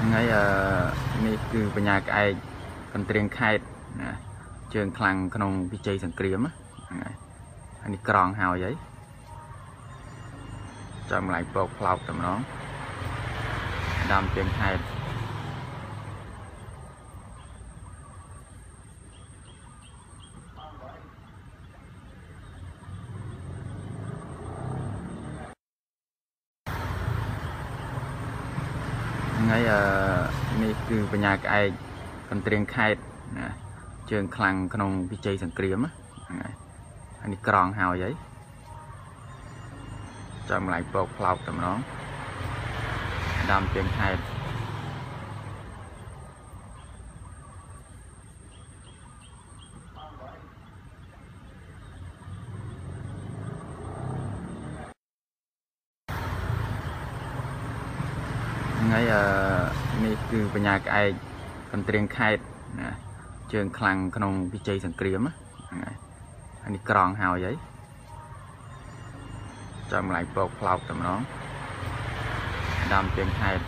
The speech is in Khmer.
ថ្ងៃអឺនេះគឺបញ្ញាក្អែកកន្ទ្រៀងខេតណាជើងខ្លាំងក្នុងវិជ័យសង្គ្រាមហ្នឹងហើយអានេះក្រងហើយហីចាំម្លាយពកផ្លោកតែម្ដងដាំជើងខេត ថ្ងៃអឺនេះគឺបញ្ញាក្អែកកន្ទ្រៀងខេតណាជើងខ្លាំងក្នុងវិជ័យសង្គ្រាមហ្នឹងហើយអានេះក្រងហើយហីចាំម្លាយពកផ្លោកតែម្ដងដាំជើងខេតថ្ងៃអឺនេះគឺបញ្ញាក្អែកកន្ទ្រៀងខេតណាជើងខ្លាំងក្នុងវិជ័យសង្គ្រាមហ្នឹងហើយអានេះក្រងហើយហីចាំម្លាយពកផ្លោកតែម្ដងដាំជើងខេត